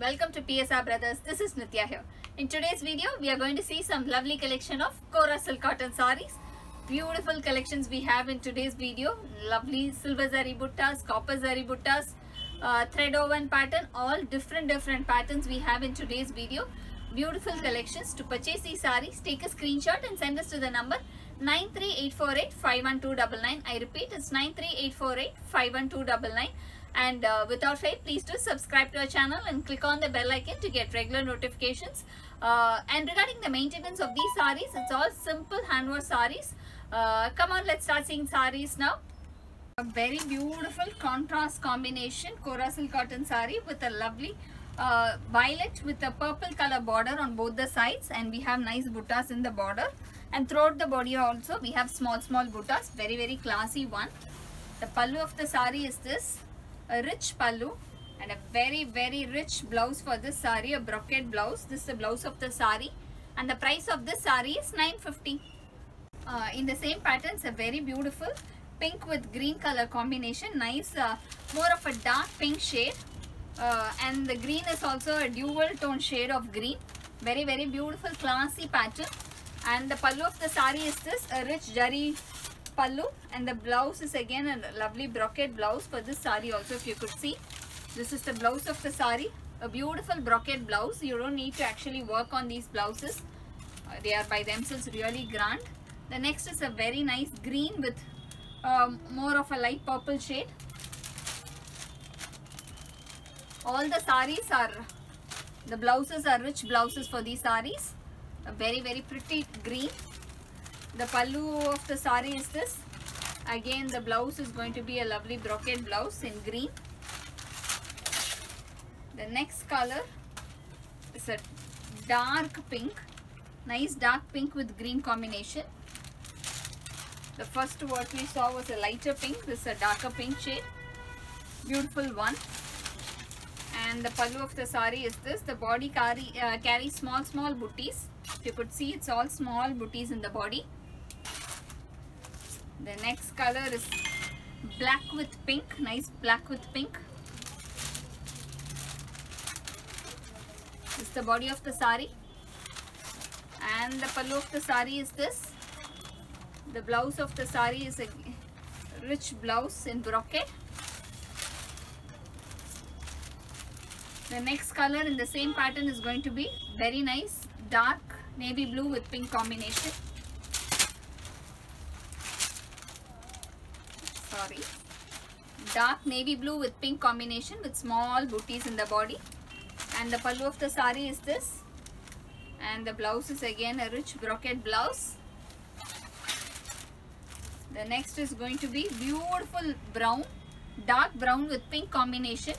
welcome to PSR Brothers. This is Nitya here. In today's video, we are going to see some lovely collection of Kora silk cotton sarees. Beautiful collections we have in today's video. Lovely silver zari buttas, copper zari buttas, uh, thread woven pattern, all different different patterns we have in today's video. Beautiful collections. To purchase these sarees, take a screenshot and send us to the number 93848 I repeat, it's 93848 and uh, without fail please do subscribe to our channel and click on the bell icon to get regular notifications. Uh, and regarding the maintenance of these sarees it's all simple hand wash sarees. Uh, come on let's start seeing sarees now. A very beautiful contrast combination Kora silk cotton saree with a lovely uh, violet with a purple color border on both the sides. And we have nice buttas in the border. And throughout the body also we have small small buttas very very classy one. The pallu of the saree is this a rich pallu and a very very rich blouse for this saree a brocade blouse. This is the blouse of the saree. And the price of this saree is 950 uh, in the same pattern it's a very beautiful pink with green color combination. Nice uh, more of a dark pink shade. Uh, and the green is also a dual tone shade of green. Very very beautiful classy pattern. And the pallu of the saree is this a rich jari pallu and the blouse is again a lovely brocade blouse for this saree also if you could see. This is the blouse of the saree a beautiful brocade blouse. You don't need to actually work on these blouses. Uh, they are by themselves really grand. The next is a very nice green with um, more of a light purple shade. All the sarees are the blouses are rich blouses for these sarees. A very very pretty green the pallu of the saree is this. Again the blouse is going to be a lovely brocade blouse in green. The next color is a dark pink. Nice dark pink with green combination. The first what we saw was a lighter pink. This is a darker pink shade. Beautiful one. And the pallu of the saree is this. The body carry uh, small small booties. If you could see it's all small booties in the body the next color is black with pink nice black with pink. This is the body of the sari. And the pallu of the sari is this. The blouse of the sari is a rich blouse in brocade the next color in the same pattern is going to be very nice dark navy blue with pink combination sorry. Dark navy blue with pink combination with small booties in the body. And the pallu of the sari is this. And the blouse is again a rich brocade blouse. The next is going to be beautiful brown. Dark brown with pink combination.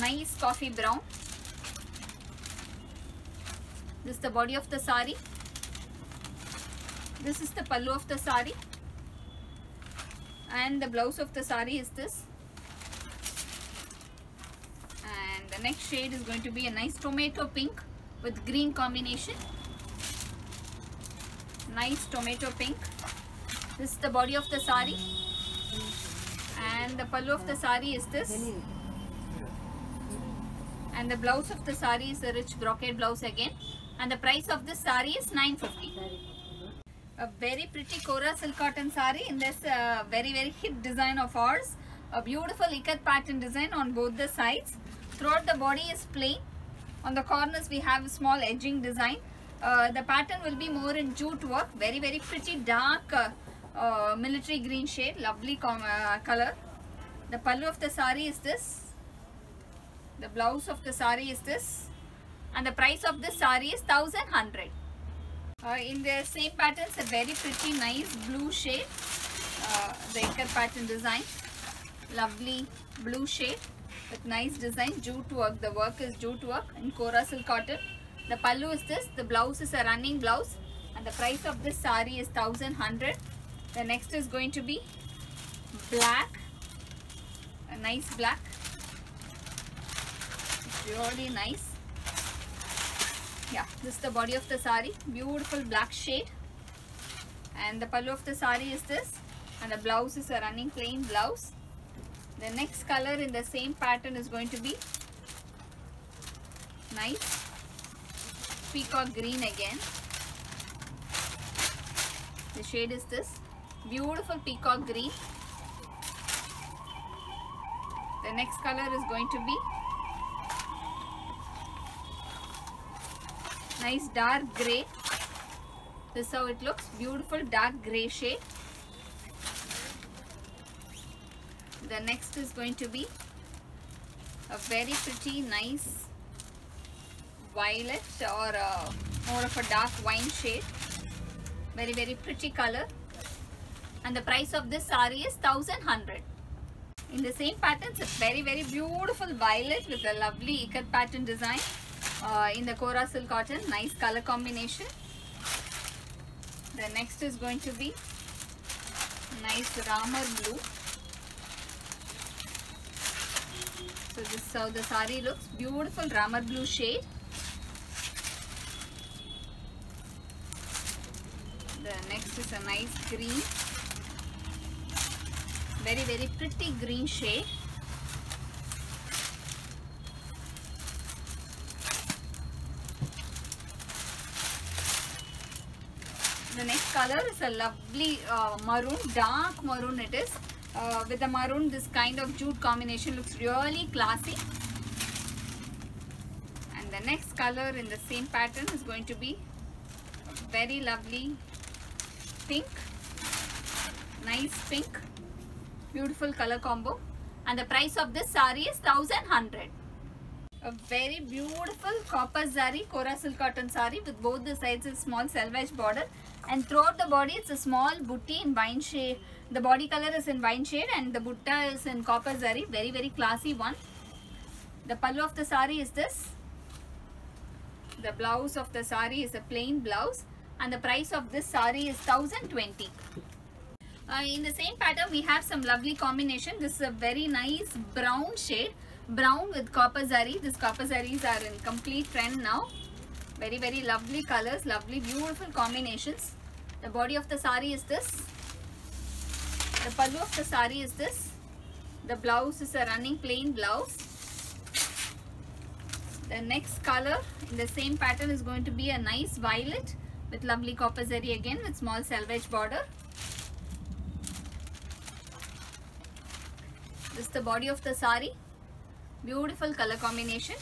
Nice coffee brown. This is the body of the sari. This is the pallu of the sari and the blouse of the sari is this. And the next shade is going to be a nice tomato pink with green combination. Nice tomato pink. This is the body of the sari and the pallu of the sari is this. And the blouse of the sari is a rich brocade blouse again. And the price of this sari is 950 a very pretty Kora silk cotton sari in this uh, very very hit design of ours. A beautiful ikat pattern design on both the sides. Throughout the body is plain. On the corners we have a small edging design. Uh, the pattern will be more in jute work. Very very pretty dark uh, uh, military green shade. Lovely uh, color. The pallu of the sari is this. The blouse of the sari is this. And the price of this sari is 1100 uh, in the same pattern it's a very pretty nice blue shade. Uh, the ikat pattern design. Lovely blue shade with nice design jute work the work is jute work in Kora silk cotton. The pallu is this the blouse is a running blouse and the price of this sari is 1100 the next is going to be black a nice black. Really nice yeah this is the body of the sari. Beautiful black shade. And the pallu of the sari is this. And the blouse is a running plain blouse. The next color in the same pattern is going to be nice. Peacock green again. The shade is this. Beautiful peacock green. The next color is going to be nice dark gray. This is how it looks. Beautiful dark gray shade. The next is going to be a very pretty nice violet or uh, more of a dark wine shade. Very very pretty color. And the price of this sari is 1100 in the same pattern it's very very beautiful violet with a lovely ikat pattern design Uh, in the Kora silk cotton nice color combination. The next is going to be nice ramar blue. So this is how the sari looks. Beautiful ramar blue shade. The next is a nice green. Very very pretty green shade the next color is a lovely uh, maroon dark maroon it is. Uh, with the maroon this kind of jute combination looks really classy. And the next color in the same pattern is going to be very lovely pink. Nice pink. Beautiful color combo. And the price of this sari is 1100 a very beautiful copper zari Kora silk cotton sari with both the sides a small selvage border and throughout the body it's a small booty in wine shade. The body color is in wine shade and the butta is in copper zari very very classy one. The pallu of the sari is this. The blouse of the sari is a plain blouse and the price of this sari is 1020 uh, in the same pattern we have some lovely combination. This is a very nice brown shade brown with copper zari. This copper zaris are in complete trend now. Very very lovely colors lovely beautiful combinations the body of the sari is this. The pallu of the sari is this. The blouse is a running plain blouse. The next color in the same pattern is going to be a nice violet with lovely copper zari again with small selvage border. This is the body of the sari. Beautiful color combination.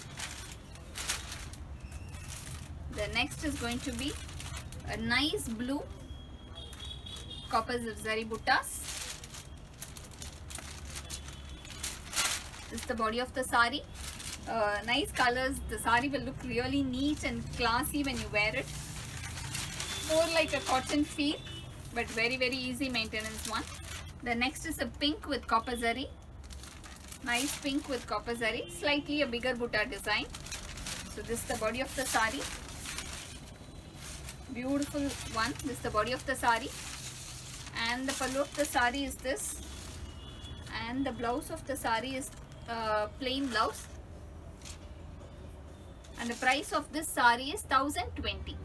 The next is going to be a nice blue copper zari buttas. This is the body of the sari. Uh, nice colors. The sari will look really neat and classy when you wear it. More like a cotton feel but very very easy maintenance one. The next is a pink with copper zari. Nice pink with copper zari. Slightly a bigger butta design. So this is the body of the sari. Beautiful one. This is the body of the sari and the pallu of the sari is this. And the blouse of the sari is uh, plain blouse. And the price of this sari is 1020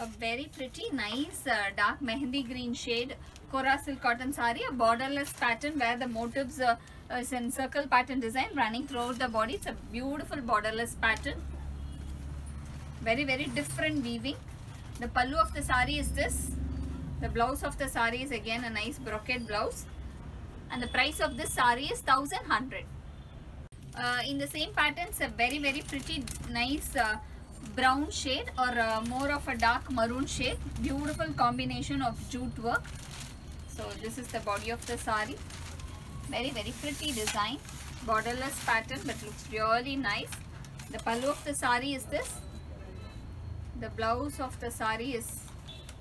a very pretty nice uh, dark mehendi green shade. Kora silk cotton sari a borderless pattern where the motifs uh, is in circle pattern design running throughout the body. It's a beautiful borderless pattern. Very very different weaving. The pallu of the sari is this the blouse of the sari is again a nice brocade blouse. And the price of this sari is 1100 uh, in the same patterns a very very pretty nice uh, brown shade or uh, more of a dark maroon shade. Beautiful combination of jute work. So this is the body of the sari very very pretty design. Borderless pattern but looks really nice. The pallu of the sari is this. The blouse of the sari is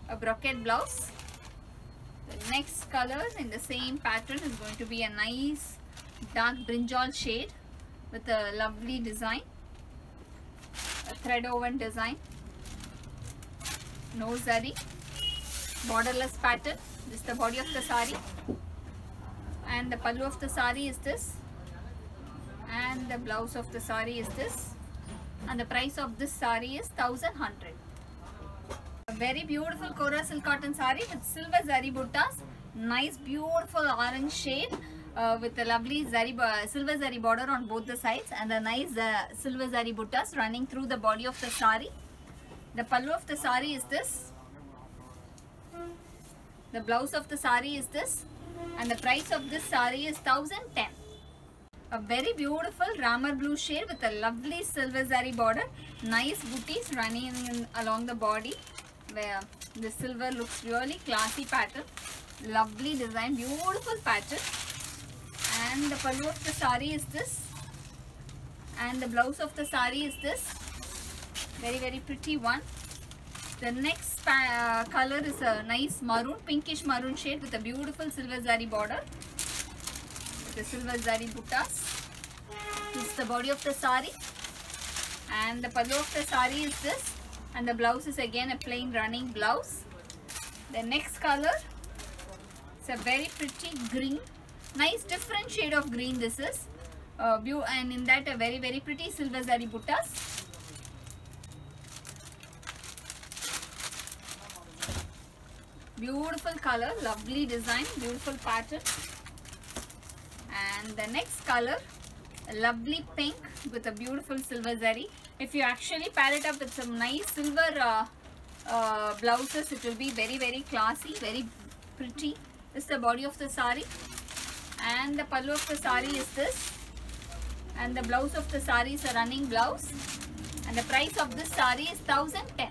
a brocade blouse. The next color in the same pattern is going to be a nice dark brinjal shade with a lovely design a thread woven design no zari borderless pattern this is the body of the sari. And the pallu of the sari is this. And the blouse of the sari is this. And the price of this sari is 1100 a very beautiful Kora silk cotton sari with silver zari buttas nice beautiful orange shade uh, with a lovely zari silver zari border on both the sides and a nice uh, silver zari buttas running through the body of the sari. The pallu of the sari is this. The blouse of the sari is this and the price of this sari is 1010. A very beautiful ramar blue shade with a lovely silver zari border. Nice booties running in, along the body where the silver looks really classy pattern. Lovely design, beautiful pattern. And the pallu of the sari is this. And the blouse of the sari is this. Very very pretty one. The next uh, color is a nice maroon, pinkish maroon shade with a beautiful silver zari border. The silver zari buttas. This is the body of the sari. And the pallu of the sari is this. And the blouse is again a plain running blouse. The next color it's a very pretty green. Nice different shade of green this is. Uh, and in that a very very pretty silver zari buttas. beautiful color lovely design beautiful pattern and the next color a lovely pink with a beautiful silver zari if you actually pair it up with some nice silver uh, uh, blouses it will be very very classy very pretty. This is the body of the sari. And the pallu of the sari is this. And the blouse of the sari is a running blouse. And the price of this sari is 1010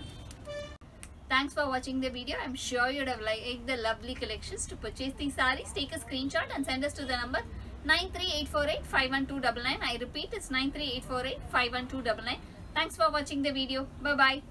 Thanks for watching the video. I'm sure you'd have liked the lovely collections. To purchase these sarees, take a screenshot and send us to the number 93848 I repeat, it's 93848 Thanks for watching the video. Bye-bye.